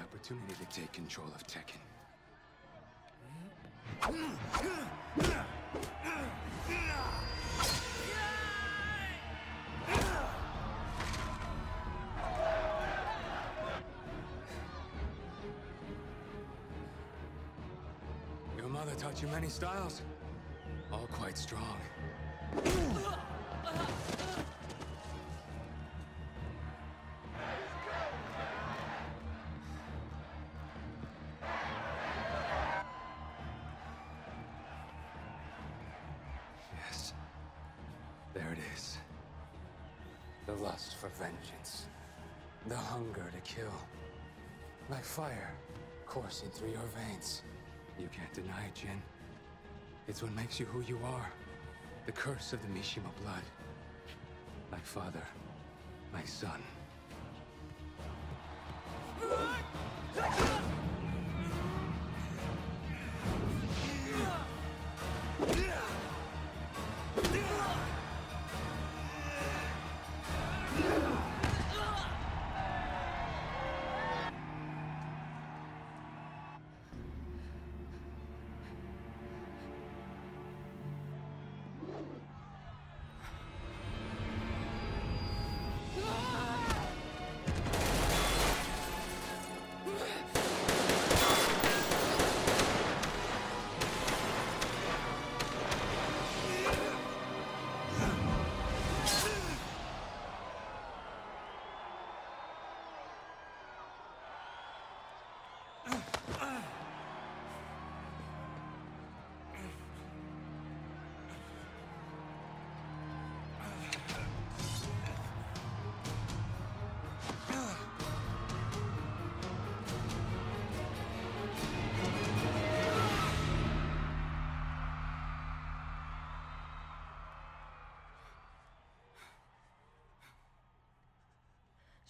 opportunity to take control of Tekken. Your mother taught you many styles, all quite strong. There it is. The lust for vengeance. The hunger to kill. Like fire coursing through your veins. You can't deny it, Jin. It's what makes you who you are. The curse of the Mishima blood. My father, my son.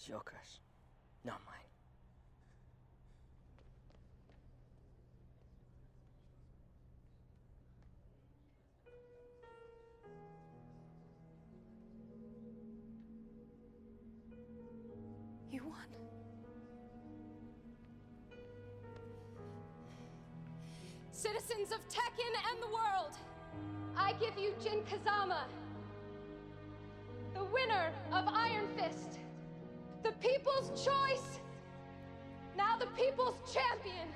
It's your curse, not mine. You won. Citizens of Tekken and the world, I give you Jin Kazama, the winner of Iron Fist, people's choice, now the people's champion.